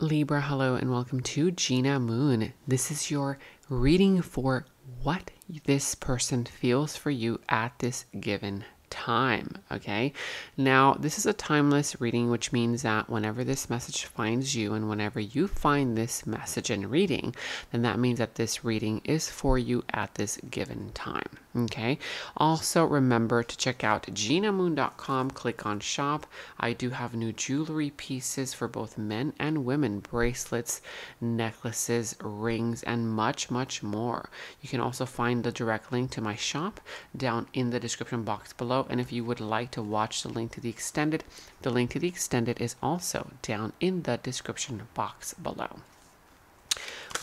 Libra, hello, and welcome to Gena Moon. This is your reading for what this person feels for you at this given time. Okay. Now, this is a timeless reading, which means that whenever this message finds you and whenever you find this message and reading, then that means that this reading is for you at this given time. Okay. Also, remember to check out genamoon.com, click on shop. I do have new jewelry pieces for both men and women bracelets, necklaces, rings, and much, much more. You can also find the direct link to my shop down in the description box below. And if you would like to watch the link to the extended, the link to the extended is also down in the description box below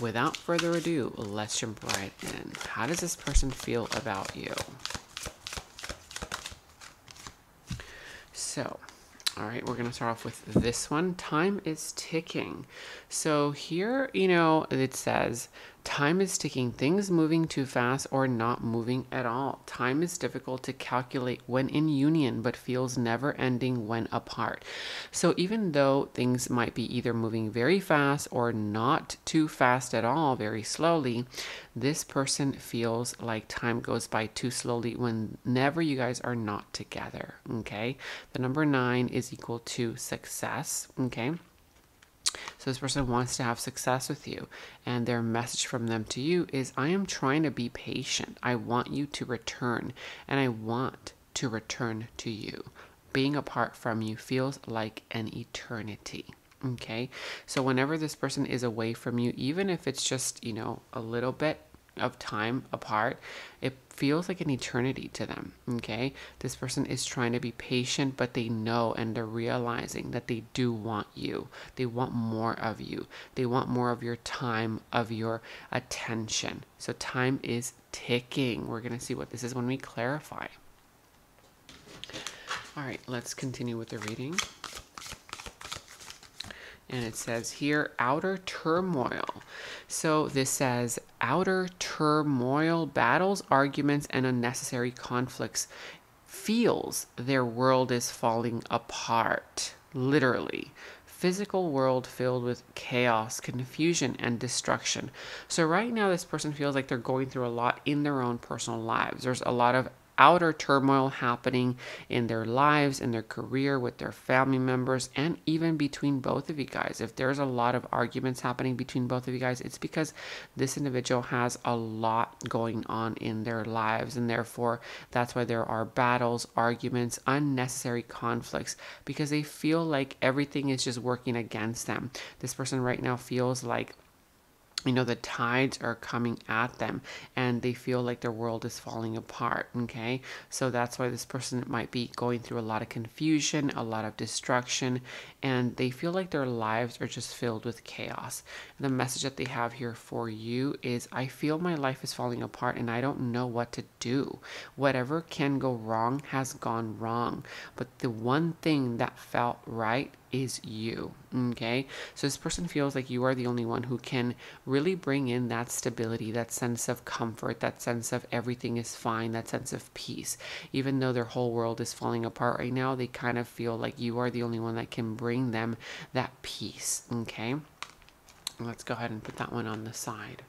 without further ado, let's jump right in. How does this person feel about you? So, all right, we're going to start off with this one. Time is ticking. So here, you know, it says Time is ticking, things moving too fast or not moving at all. Time is difficult to calculate when in union, but feels never ending when apart. So, even though things might be either moving very fast or not too fast at all, very slowly, this person feels like time goes by too slowly whenever you guys are not together. Okay, the number nine is equal to success. Okay. So this person wants to have success with you. And their message from them to you is I am trying to be patient. I want you to return. And I want to return to you. Being apart from you feels like an eternity. Okay. So whenever this person is away from you, even if it's just, you know, a little bit of time apart, it feels like an eternity to them. Okay. This person is trying to be patient, but they know and they're realizing that they do want you. They want more of you. They want more of your time, of your attention. So time is ticking. We're going to see what this is when we clarify. All right, let's continue with the reading. And it says here, outer turmoil. So this says, outer turmoil, battles, arguments, and unnecessary conflicts feels their world is falling apart. Literally. Physical world filled with chaos, confusion, and destruction. So, right now, this person feels like they're going through a lot in their own personal lives. There's a lot of outer turmoil happening in their lives, in their career, with their family members, and even between both of you guys. If there's a lot of arguments happening between both of you guys, it's because this individual has a lot going on in their lives, and therefore that's why there are battles, arguments, unnecessary conflicts because they feel like everything is just working against them. This person right now feels like you know the tides are coming at them and they feel like their world is falling apart okay? So that's why this person might be going through a lot of confusion a lot of destruction and they feel like their lives are just filled with chaos. The message that they have here for you is i feel my life is falling apart and i don't know what to do. Whatever can go wrong has gone wrong. But the one thing that felt right is you. Okay. So this person feels like you are the only one who can really bring in that stability, that sense of comfort, that sense of everything is fine, that sense of peace. Even though their whole world is falling apart right now, they kind of feel like you are the only one that can bring them that peace. Okay. Let's go ahead and put that one on the side.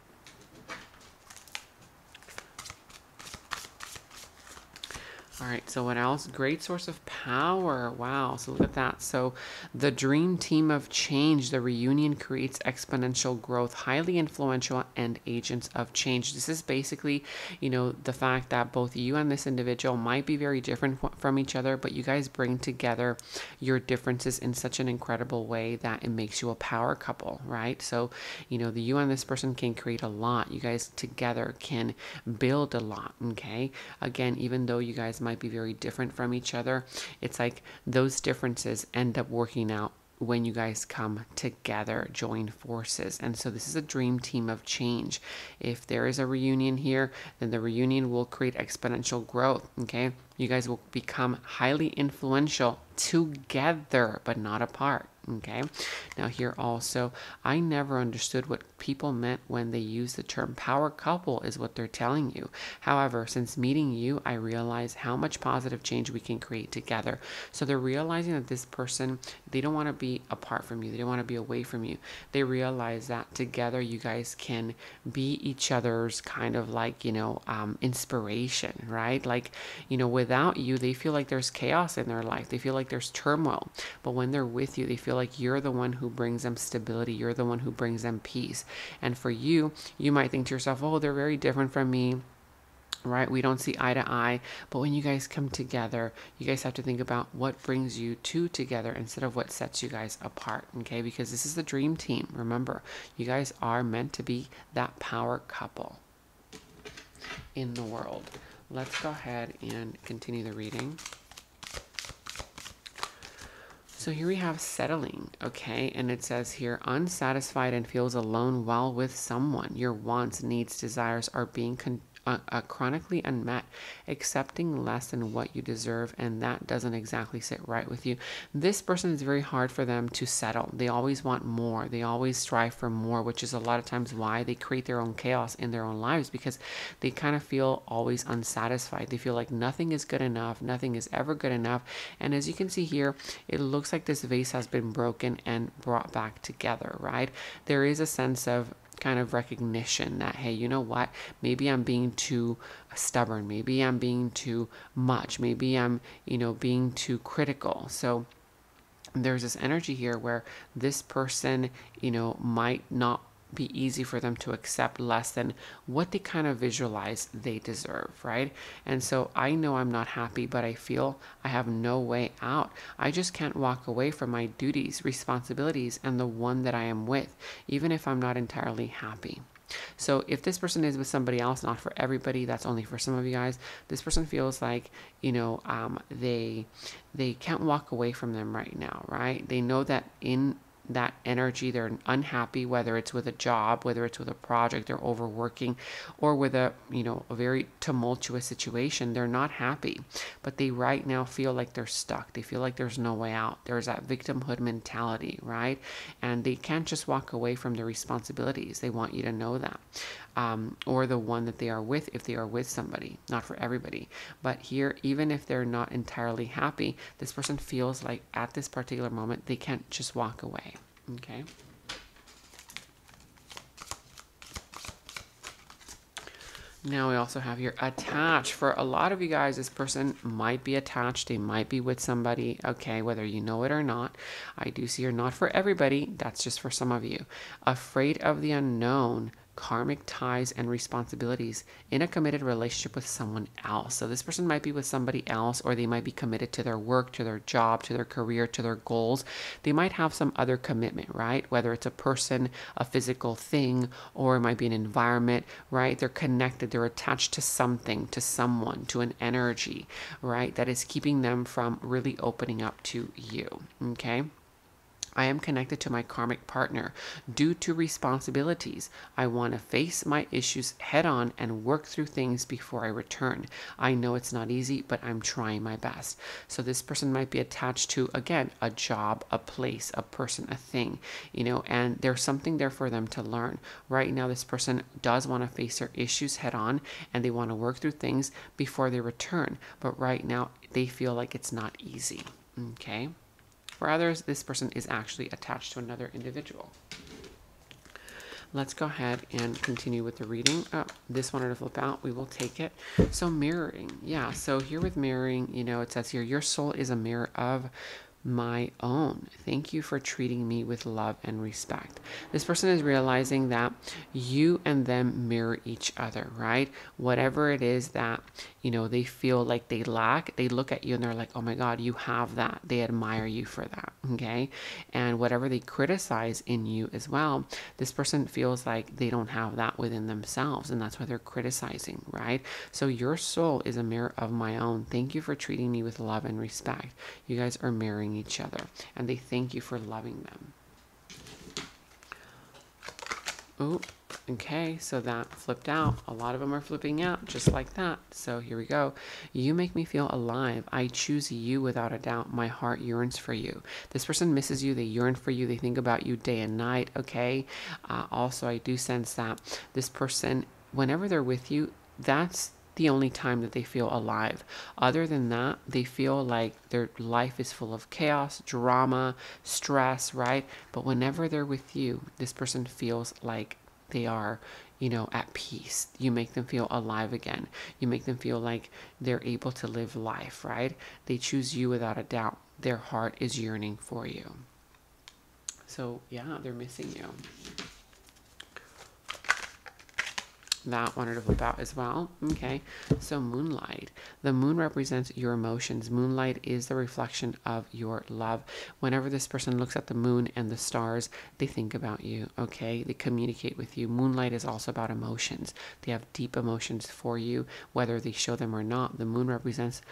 All right, so what else? Great source of power. Wow, so look at that. So, the dream team of change, the reunion creates exponential growth, highly influential, and agents of change. This is basically, you know, the fact that both you and this individual might be very different from each other, but you guys bring together your differences in such an incredible way that it makes you a power couple, right? So, you know, the you and this person can create a lot. You guys together can build a lot, okay? Again, even though you guys might be very different from each other, it's like those differences end up working out when you guys come together, join forces. And so this is a dream team of change. If there is a reunion here, then the reunion will create exponential growth. Okay. You guys will become highly influential together, but not apart. Okay. Now, here also, I never understood what people meant when they used the term power couple, is what they're telling you. However, since meeting you, I realize how much positive change we can create together. So they're realizing that this person, they don't want to be apart from you, they don't want to be away from you. They realize that together you guys can be each other's kind of like, you know, um, inspiration, right? Like, you know, without you, they feel like there's chaos in their life, they feel like there's turmoil. But when they're with you, they feel like you're the one who brings them stability, you're the one who brings them peace. And for you, you might think to yourself, oh, they're very different from me right? We don't see eye to eye. But when you guys come together, you guys have to think about what brings you two together instead of what sets you guys apart, okay? Because this is the dream team. Remember, you guys are meant to be that power couple in the world. Let's go ahead and continue the reading. So here we have settling, okay? And it says here, unsatisfied and feels alone while with someone. Your wants, needs, desires are being con- uh, uh, chronically unmet, accepting less than what you deserve, and that doesn't exactly sit right with you. This person is very hard for them to settle. They always want more. They always strive for more, which is a lot of times why they create their own chaos in their own lives because they kind of feel always unsatisfied. They feel like nothing is good enough, nothing is ever good enough. And as you can see here, it looks like this vase has been broken and brought back together, right? There is a sense of kind of recognition that hey you know what? Maybe i'm being too stubborn. Maybe i'm being too much. Maybe i'm you know being too critical. So there's this energy here where this person you know might not be easy for them to accept less than what they kind of visualize they deserve, right? And so I know I'm not happy, but I feel I have no way out. I just can't walk away from my duties, responsibilities, and the one that I am with, even if I'm not entirely happy. So if this person is with somebody else, not for everybody, that's only for some of you guys. This person feels like you know um, they they can't walk away from them right now, right? They know that in that energy. They're unhappy, whether it's with a job, whether it's with a project, they're overworking, or with a you know a very tumultuous situation. They're not happy, but they right now feel like they're stuck. They feel like there's no way out. There's that victimhood mentality, right? And they can't just walk away from their responsibilities. They want you to know that. Um, or the one that they are with if they are with somebody, not for everybody. But here, even if they're not entirely happy, this person feels like at this particular moment they can't just walk away. Okay. Now we also have your attached. For a lot of you guys, this person might be attached. They might be with somebody. Okay, whether you know it or not. I do see you're not for everybody. That's just for some of you. Afraid of the unknown karmic ties and responsibilities in a committed relationship with someone else. So this person might be with somebody else, or they might be committed to their work, to their job, to their career, to their goals. They might have some other commitment, right? Whether it's a person, a physical thing, or it might be an environment, right? They're connected, they're attached to something, to someone, to an energy, right? That is keeping them from really opening up to you, okay? I am connected to my karmic partner due to responsibilities. I want to face my issues head on and work through things before I return. I know it's not easy, but I'm trying my best. So this person might be attached to, again, a job, a place, a person, a thing, you know, and there's something there for them to learn. Right now, this person does want to face their issues head on and they want to work through things before they return. But right now, they feel like it's not easy. Okay. For others, this person is actually attached to another individual. Let's go ahead and continue with the reading. Oh, this wanted to flip out. We will take it. So mirroring. Yeah, so here with mirroring, you know, it says here, your soul is a mirror of my own. Thank you for treating me with love and respect. This person is realizing that you and them mirror each other, right? Whatever it is that, you know, they feel like they lack, they look at you and they're like, oh my God, you have that. They admire you for that, okay? And whatever they criticize in you as well, this person feels like they don't have that within themselves, and that's why they're criticizing, right? So your soul is a mirror of my own. Thank you for treating me with love and respect. You guys are mirroring each other, and they thank you for loving them. Oh, Okay, so that flipped out. A lot of them are flipping out just like that. So here we go. You make me feel alive. I choose you without a doubt. My heart yearns for you. This person misses you. They yearn for you. They think about you day and night. Okay. Uh, also, I do sense that this person, whenever they're with you, that's the only time that they feel alive. Other than that, they feel like their life is full of chaos, drama, stress, right? But whenever they're with you, this person feels like they are you know at peace. You make them feel alive again. You make them feel like they're able to live life right? They choose you without a doubt. Their heart is yearning for you. So yeah they're missing you that wanted to flip out as well. Okay, so moonlight. The moon represents your emotions. Moonlight is the reflection of your love. Whenever this person looks at the moon and the stars, they think about you. Okay, they communicate with you. Moonlight is also about emotions. They have deep emotions for you, whether they show them or not. The moon represents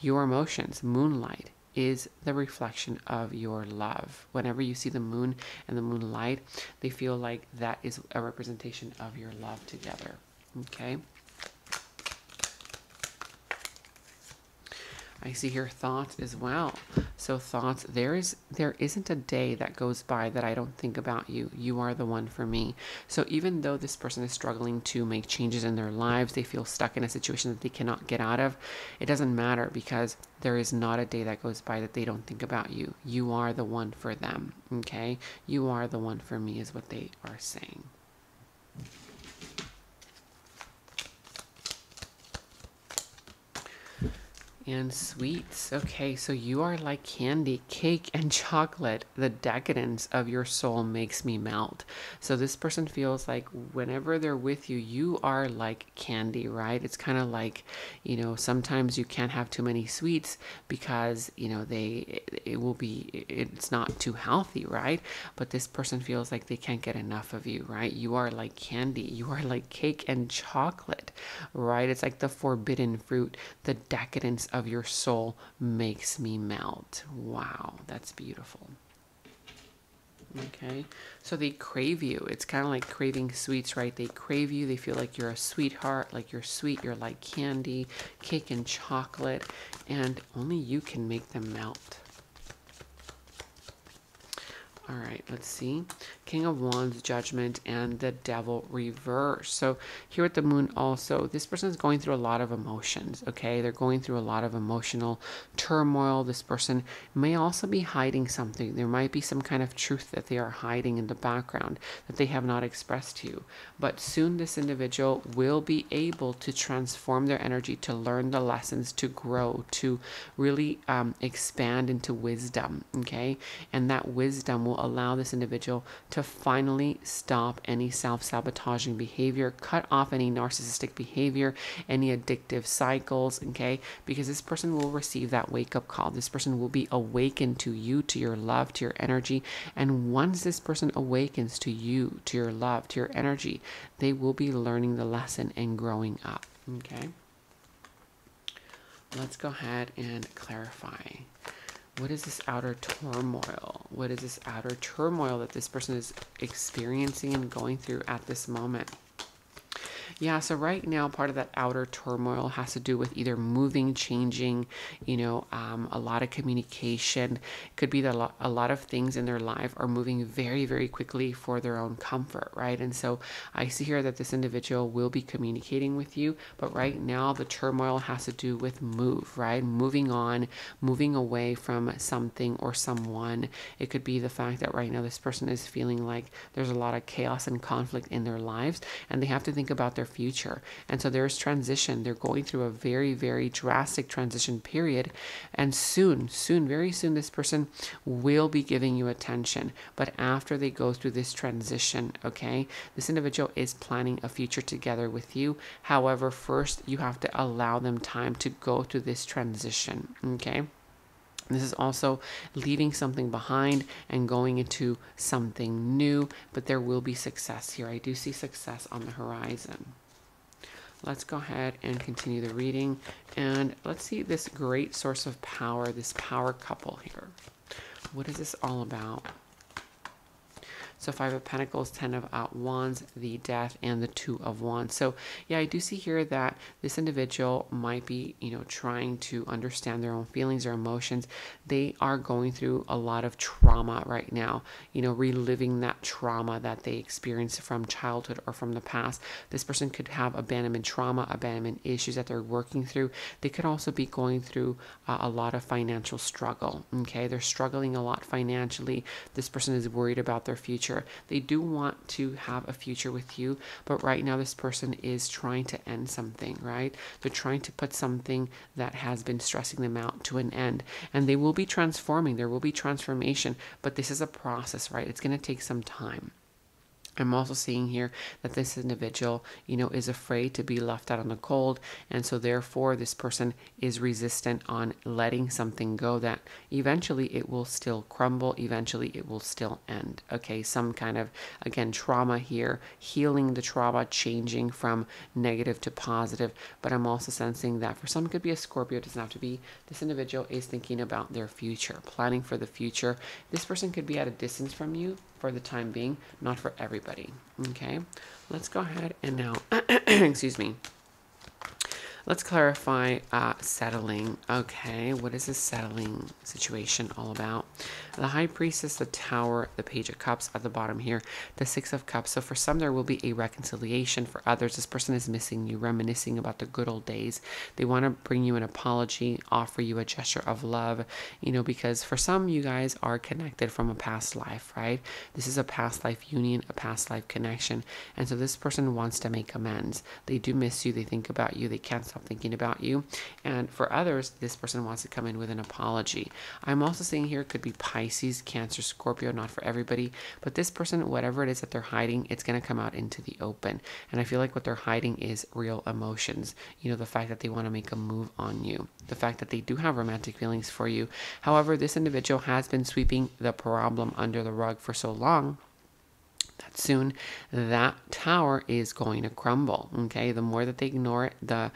your emotions. Moonlight is the reflection of your love. Whenever you see the moon and the moonlight, they feel like that is a representation of your love together. Okay? I see here thoughts as well. So thoughts, there is there isn't a day that goes by that I don't think about you. You are the one for me. So even though this person is struggling to make changes in their lives, they feel stuck in a situation that they cannot get out of, it doesn't matter because there is not a day that goes by that they don't think about you. You are the one for them, okay? You are the one for me is what they are saying. And sweets. Okay, so you are like candy, cake, and chocolate. The decadence of your soul makes me melt. So this person feels like whenever they're with you, you are like candy, right? It's kind of like, you know, sometimes you can't have too many sweets because, you know, they it will be it's not too healthy, right? But this person feels like they can't get enough of you, right? You are like candy. You are like cake and chocolate, right? It's like the forbidden fruit, the decadence of your soul makes me melt. Wow, that's beautiful. Okay, so they crave you. It's kind of like craving sweets, right? They crave you. They feel like you're a sweetheart, like you're sweet, you're like candy, cake, and chocolate, and only you can make them melt. All right, let's see. King of Wands, Judgment, and the Devil reverse. So here at the Moon also, this person is going through a lot of emotions, okay? They're going through a lot of emotional turmoil. This person may also be hiding something. There might be some kind of truth that they are hiding in the background that they have not expressed to you. But soon this individual will be able to transform their energy to learn the lessons, to grow, to really um, expand into wisdom, okay? And that wisdom will allow this individual to finally stop any self sabotaging behavior, cut off any narcissistic behavior, any addictive cycles, okay? Because this person will receive that wake up call. This person will be awakened to you, to your love, to your energy. And once this person awakens to you, to your love, to your energy, they will be learning the lesson and growing up, okay? Let's go ahead and clarify what is this outer turmoil? What is this outer turmoil that this person is experiencing and going through at this moment? Yeah, so right now, part of that outer turmoil has to do with either moving, changing, you know, um, a lot of communication. It could be that a lot, a lot of things in their life are moving very, very quickly for their own comfort, right? And so I see here that this individual will be communicating with you, but right now the turmoil has to do with move, right? Moving on, moving away from something or someone. It could be the fact that right now this person is feeling like there's a lot of chaos and conflict in their lives, and they have to think about their future. And so there's transition. They're going through a very, very drastic transition period. And soon, soon, very soon, this person will be giving you attention. But after they go through this transition, okay, this individual is planning a future together with you. However, first, you have to allow them time to go through this transition, okay? This is also leaving something behind and going into something new, but there will be success here. I do see success on the horizon. Let's go ahead and continue the reading. And let's see this great source of power, this power couple here. What is this all about? So Five of Pentacles, Ten of uh, Wands, the Death, and the Two of Wands. So yeah, I do see here that this individual might be, you know, trying to understand their own feelings or emotions. They are going through a lot of trauma right now, you know, reliving that trauma that they experienced from childhood or from the past. This person could have abandonment trauma, abandonment issues that they're working through. They could also be going through uh, a lot of financial struggle. Okay, they're struggling a lot financially. This person is worried about their future. They do want to have a future with you, but right now this person is trying to end something, right? They're trying to put something that has been stressing them out to an end, and they will be transforming. There will be transformation, but this is a process, right? It's going to take some time. I'm also seeing here that this individual, you know, is afraid to be left out in the cold. And so therefore this person is resistant on letting something go that eventually it will still crumble. Eventually it will still end. Okay. Some kind of, again, trauma here, healing the trauma, changing from negative to positive. But I'm also sensing that for some, it could be a Scorpio. It doesn't have to be. This individual is thinking about their future, planning for the future. This person could be at a distance from you for the time being, not for everybody. Okay, let's go ahead and now, excuse me, Let's clarify uh, settling. Okay, what is this settling situation all about? The High Priestess, the Tower, the Page of Cups at the bottom here, the Six of Cups. So for some, there will be a reconciliation. For others, this person is missing you, reminiscing about the good old days. They want to bring you an apology, offer you a gesture of love, you know, because for some, you guys are connected from a past life, right? This is a past life union, a past life connection. And so this person wants to make amends. They do miss you. They think about you. They can't stop thinking about you. And for others, this person wants to come in with an apology. I'm also seeing here could be Pisces, Cancer, Scorpio, not for everybody, but this person, whatever it is that they're hiding, it's going to come out into the open. And I feel like what they're hiding is real emotions. You know, the fact that they want to make a move on you, the fact that they do have romantic feelings for you. However, this individual has been sweeping the problem under the rug for so long that soon that tower is going to crumble. Okay, the more that they ignore it, the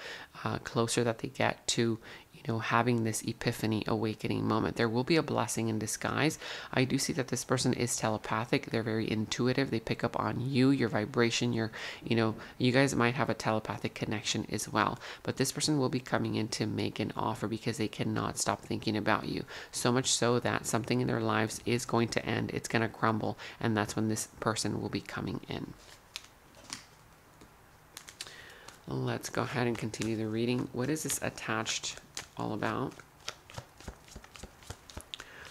uh, closer that they get to you know, having this epiphany awakening moment. There will be a blessing in disguise. I do see that this person is telepathic. They're very intuitive. They pick up on you, your vibration, your, you know, you guys might have a telepathic connection as well. But this person will be coming in to make an offer because they cannot stop thinking about you. So much so that something in their lives is going to end, it's going to crumble, and that's when this person will be coming in. Let's go ahead and continue the reading. What is this attached all about?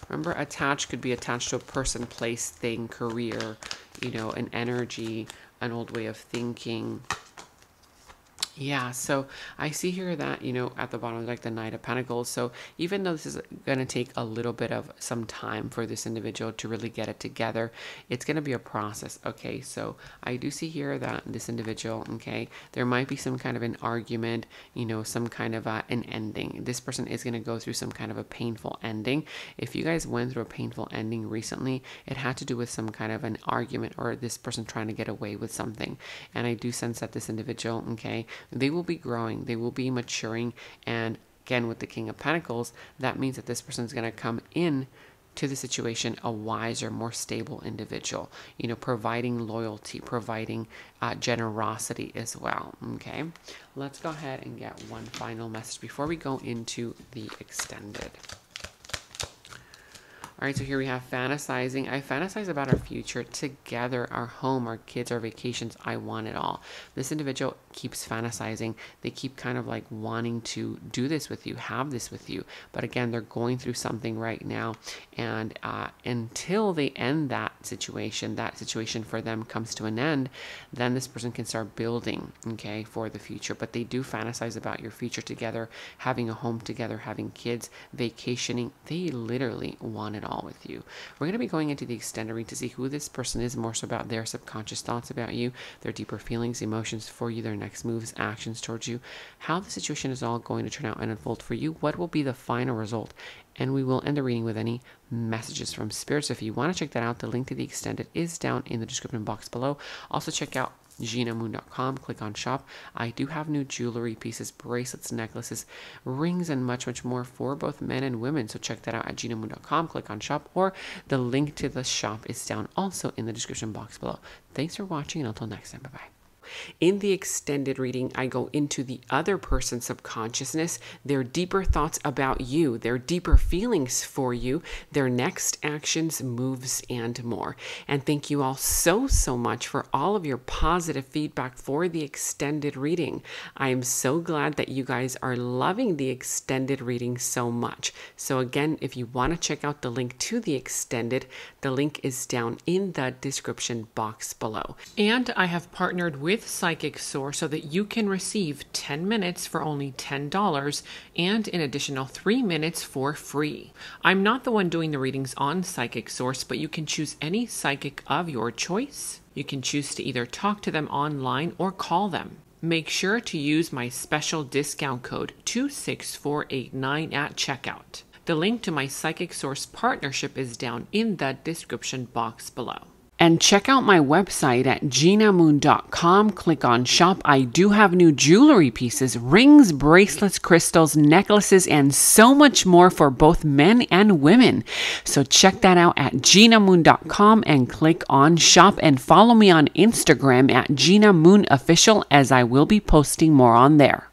Remember, attached could be attached to a person, place, thing, career, you know, an energy, an old way of thinking, yeah, so I see here that, you know, at the bottom, like the Knight of Pentacles. So even though this is going to take a little bit of some time for this individual to really get it together, it's going to be a process. Okay, so I do see here that this individual, okay, there might be some kind of an argument, you know, some kind of uh, an ending. This person is going to go through some kind of a painful ending. If you guys went through a painful ending recently, it had to do with some kind of an argument or this person trying to get away with something. And I do sense that this individual, okay, they will be growing, they will be maturing. And again, with the King of Pentacles, that means that this person is going to come in to the situation a wiser, more stable individual, you know, providing loyalty, providing uh, generosity as well. Okay, let's go ahead and get one final message before we go into the extended. All right, so here we have fantasizing. I fantasize about our future together, our home, our kids, our vacations. I want it all. This individual keeps fantasizing. They keep kind of like wanting to do this with you, have this with you. But again, they're going through something right now. And uh, until they end that situation, that situation for them comes to an end, then this person can start building, okay, for the future. But they do fantasize about your future together, having a home together, having kids, vacationing. They literally want it all with you. We're going to be going into the extended read to see who this person is, more so about their subconscious thoughts about you, their deeper feelings, emotions for you, their next moves, actions towards you, how the situation is all going to turn out and unfold for you, what will be the final result. And we will end the reading with any messages from spirits. So if you want to check that out, the link to the extended is down in the description box below. Also, check out genamoon.com, click on shop. I do have new jewelry pieces, bracelets, necklaces, rings, and much, much more for both men and women. So check that out at genamoon.com, click on shop, or the link to the shop is down also in the description box below. Thanks for watching, and until next time, bye bye. In the extended reading, I go into the other person's subconsciousness, their deeper thoughts about you, their deeper feelings for you, their next actions, moves, and more. And thank you all so, so much for all of your positive feedback for the extended reading. I am so glad that you guys are loving the extended reading so much. So, again, if you want to check out the link to the extended, the link is down in the description box below. And I have partnered with Psychic Source so that you can receive 10 minutes for only $10 and an additional 3 minutes for free. I'm not the one doing the readings on Psychic Source, but you can choose any psychic of your choice. You can choose to either talk to them online or call them. Make sure to use my special discount code 26489 at checkout. The link to my Psychic Source partnership is down in the description box below. And check out my website at genamoon.com. Click on shop. I do have new jewelry pieces, rings, bracelets, crystals, necklaces, and so much more for both men and women. So check that out at genamoon.com and click on shop and follow me on Instagram at genamoonofficial as I will be posting more on there.